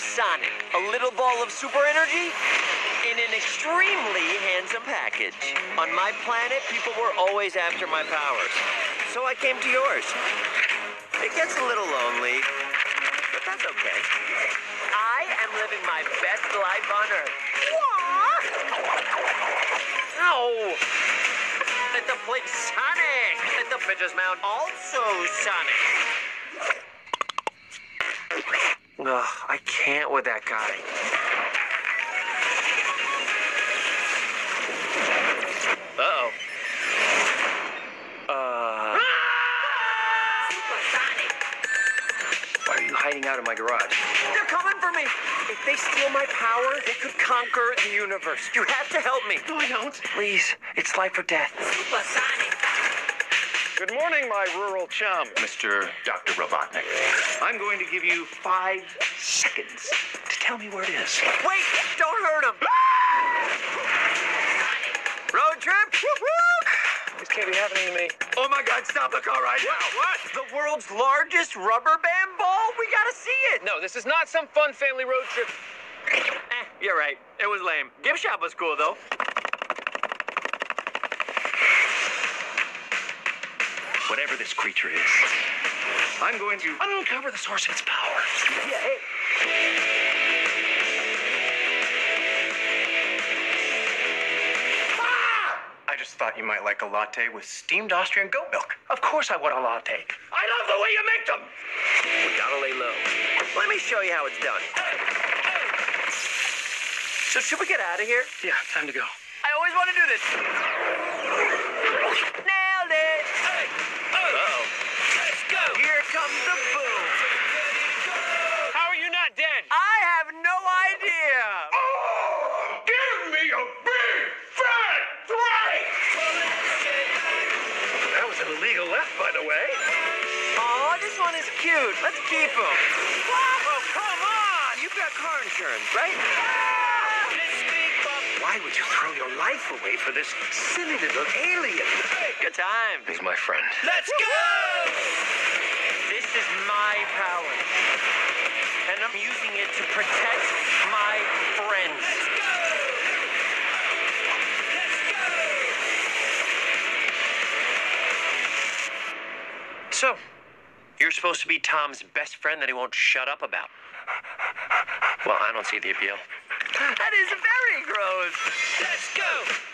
Sonic, a little ball of super energy in an extremely handsome package. On my planet, people were always after my powers, so I came to yours. It gets a little lonely, but that's okay. I am living my best life on Earth. Ow! Let the plate Sonic! Let the pitcher's mound also Sonic! Ugh, I can't with that guy. Uh-oh. Uh... Why are you hiding out in my garage? They're coming for me! If they steal my power, they could conquer the universe. You have to help me. No, I don't. Please, it's life or death. Good morning, my rural chum. Mr. Dr. Robotnik. I'm going to give you five seconds to tell me where it is. Wait! Don't hurt him! Road trip? This can't be happening to me. Oh my god, stop the car right now! What? The world's largest rubber band ball? We gotta see it! No, this is not some fun family road trip. Eh, you're right. It was lame. Gift shop was cool though. Whatever this creature is, I'm going to uncover the source of its power. Yeah, hey. I just thought you might like a latte with steamed Austrian goat milk. Of course I want a latte. I love the way you make them. We gotta lay low. Let me show you how it's done. So should we get out of here? Yeah, time to go. I always want to do this. Nailed it! Uh-oh. Let's go! Here comes the boom. How are you not dead? I have no idea. Give me a big fat break! That was left, by the way. Aw, this one is cute. Let's keep him. Oh, come on! You've got car insurance, right? Why would you throw your life away for this silly little alien? Good time. He's my friend. Let's go! This is my power. And I'm using it to protect So, you're supposed to be Tom's best friend that he won't shut up about. Well, I don't see the appeal. That is very gross. Let's go.